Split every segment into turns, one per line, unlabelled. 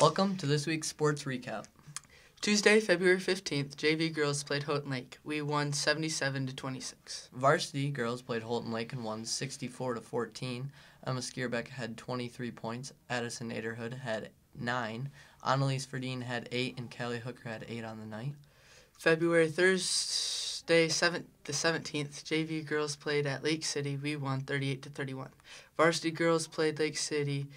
Welcome to this week's sports recap.
Tuesday, February 15th, JV girls played Houghton Lake. We won 77 to 26.
Varsity girls played Houghton Lake and won 64 to 14. Emma Skierbeck had 23 points. Addison Naderhood had 9. Annalise Verdeen had 8 and Callie Hooker had 8 on the night.
February Thursday, 7th, the 17th, JV girls played at Lake City. We won 38 to 31. Varsity girls played Lake City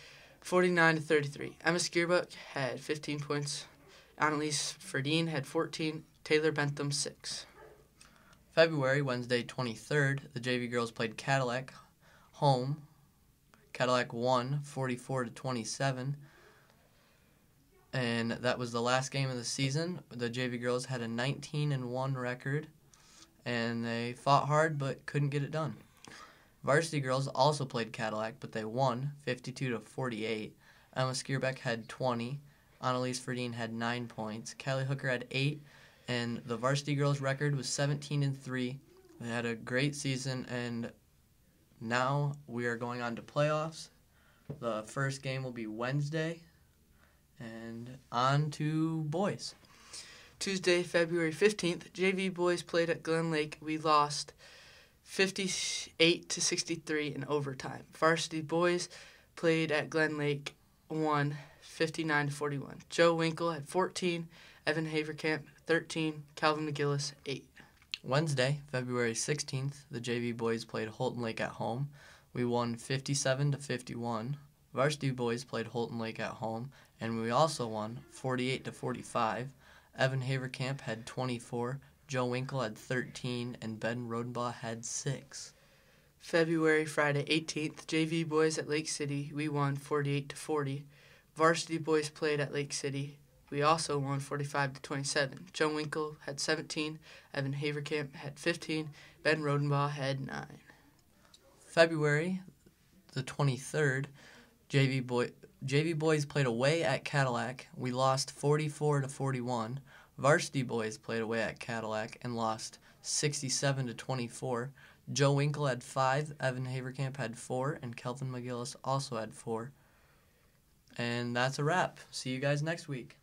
49 to 33. Emma Skierbeck had 15 points. Annalise Ferdine had 14, Taylor Bentham 6.
February, Wednesday, 23rd, the JV girls played Cadillac home. Cadillac won 44 to 27. And that was the last game of the season. The JV girls had a 19 and 1 record and they fought hard but couldn't get it done. Varsity girls also played Cadillac, but they won 52 to 48. Emma Skierbeck had 20. Annalise Ferdine had nine points. Kelly Hooker had eight, and the varsity girls record was 17 and three. They had a great season, and now we are going on to playoffs. The first game will be Wednesday, and on to boys.
Tuesday, February 15th, JV boys played at Glen Lake. We lost 58 to 63 in overtime. Varsity boys played at Glen Lake, won 59 to 41. Joe Winkle had 14, Evan Haverkamp 13, Calvin McGillis 8.
Wednesday, February 16th, the JV boys played Houghton Lake at home. We won 57 to 51. Varsity boys played Houghton Lake at home, and we also won 48 to 45. Evan Haverkamp had 24, Joe Winkle had 13, and Ben Rodenbaugh had 6.
February Friday 18th, JV boys at Lake City, we won 48 to 40. Varsity boys played at Lake City. We also won 45 to 27. Joe Winkle had 17, Evan Haverkamp had 15, Ben Rodenbaugh had 9.
February the 23rd, JV boy JV boys played away at Cadillac. We lost 44 to 41. Varsity boys played away at Cadillac and lost 67 to 24. Joe Winkle had 5, Evan Haverkamp had 4, and Kelvin McGillis also had 4. And that's a wrap. See you guys next week.